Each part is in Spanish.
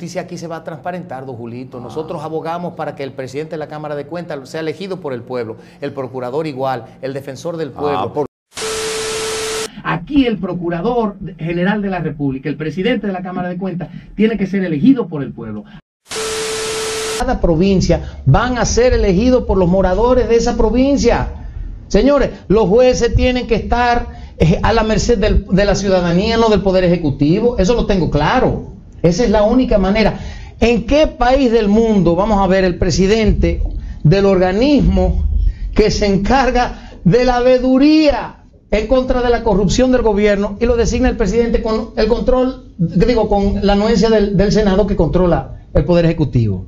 justicia aquí se va a transparentar, don Julito. Nosotros abogamos para que el presidente de la Cámara de Cuentas sea elegido por el pueblo, el procurador igual, el defensor del pueblo. Aquí el procurador general de la República, el presidente de la Cámara de Cuentas, tiene que ser elegido por el pueblo. Cada provincia van a ser elegidos por los moradores de esa provincia. Señores, los jueces tienen que estar eh, a la merced del- de la ciudadanía, no del Poder Ejecutivo. Eso lo tengo claro. Esa es la única manera. ¿En qué país del mundo vamos a ver el presidente del organismo que se encarga de la veeduría en contra de la corrupción del gobierno y lo designa el presidente con el control, digo, con la anuencia del, del Senado que controla el Poder Ejecutivo?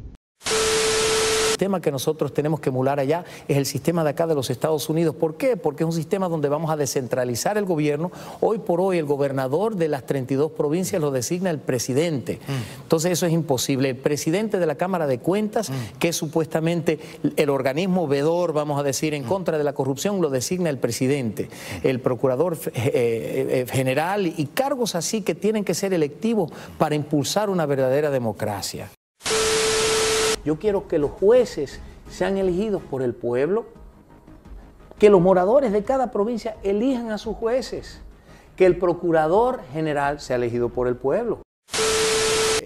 El sistema que nosotros tenemos que emular allá es el sistema de acá de los Estados Unidos. ¿Por qué? Porque es un sistema donde vamos a descentralizar el gobierno. Hoy por hoy el gobernador de las 32 provincias lo designa el presidente. Entonces eso es imposible. El presidente de la Cámara de Cuentas, que es supuestamente el organismo vedor, vamos a decir, en contra de la corrupción, lo designa el presidente. El procurador eh, eh, general y cargos así que tienen que ser electivos para impulsar una verdadera democracia. Yo quiero que los jueces sean elegidos por el pueblo, que los moradores de cada provincia elijan a sus jueces, que el procurador general sea elegido por el pueblo.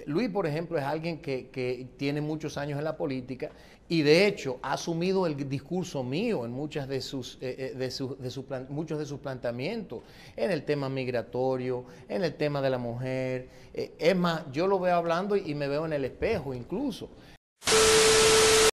Luis, por ejemplo, es alguien que, tiene muchos años en la política y de hecho ha asumido el discurso mío en de sus, eh, eh, muchos de sus planteamientos, en el tema migratorio, en el tema de la mujer. Eh, es más, yo lo veo hablando y me veo en el espejo incluso. you